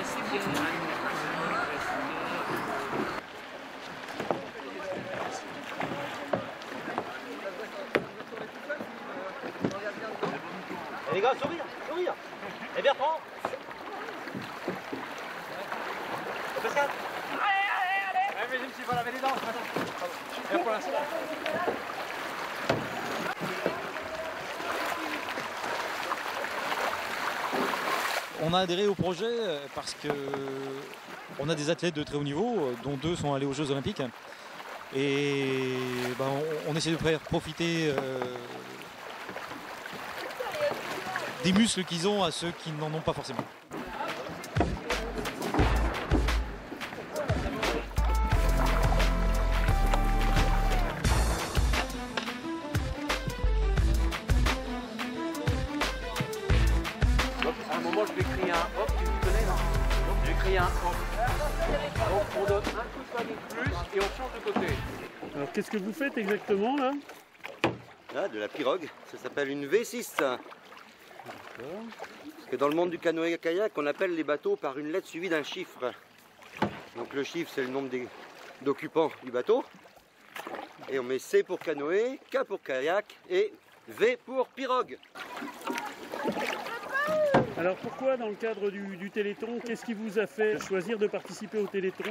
Eh, les gars, sourire, sourire. Et bien Et Pascal Allez, allez, allez. Ouais, mais je me suis pas lavé les dents On a adhéré au projet euh, parce que on a des athlètes de très haut niveau, euh, dont deux sont allés aux Jeux Olympiques. Et ben, on, essaie de faire profiter euh, des muscles qu'ils ont à ceux qui n'en ont pas forcément. Je vais crier un hop, tu me connais, non Donc, je vais crier un hop. Donc, on donne un coup de panier de plus et on change de côté. Alors qu'est-ce que vous faites exactement là Là, de la pirogue, ça s'appelle une V6. Parce que dans le monde du canoë-kayak, on appelle les bateaux par une lettre suivie d'un chiffre. Donc le chiffre, c'est le nombre d'occupants du bateau. Et on met C pour canoë, K pour kayak et V pour pirogue. Alors pourquoi dans le cadre du, du Téléthon, qu'est-ce qui vous a fait choisir de participer au Téléthon?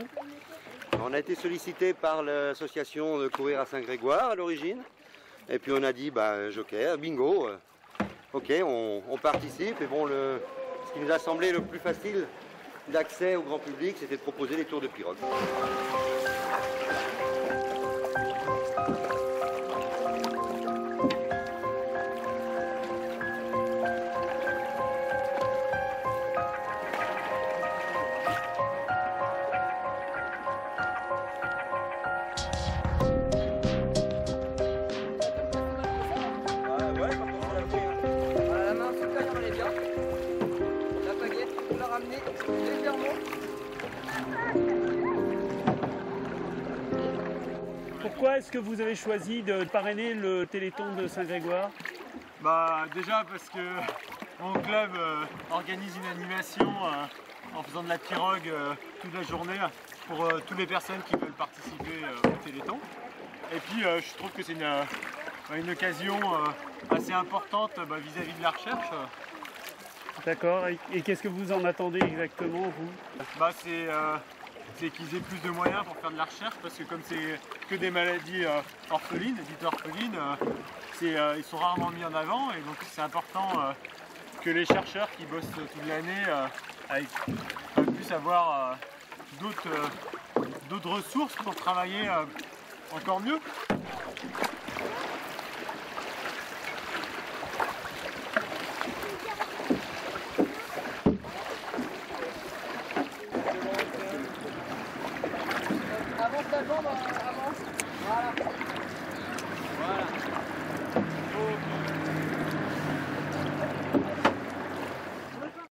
On a été sollicité par l'association de courir à Saint-Grégoire à l'origine. Et puis on a dit, bah, joker, bingo. Ok, on, on participe. Et bon, le, ce qui nous a semblé le plus facile d'accès au grand public, c'était de proposer les tours de pirogue. Légèrement. Pourquoi est-ce que vous avez choisi de parrainer le Téléthon de Saint-Grégoire? Bah déjà parce que mon club euh, organise une animation euh, en faisant de la pirogue euh, toute la journée pour euh, toutes les personnes qui veulent participer euh, au Téléthon. Et puis euh, je trouve que c'est une, une occasion euh, assez importante bah, vis-à-vis de la recherche. D'accord. Et, qu'est-ce que vous en attendez exactement vous? Bah, c'est euh, c'est qu'ils aient plus de moyens pour faire de la recherche parce que comme c'est que des maladies euh, orphelines, dites orphelines, euh, ils sont rarement mis en avant et donc c'est important que les chercheurs qui bossent toute l'année puissent avoir d'autres, ressources pour travailler encore mieux. La jambe. Voilà. Voilà.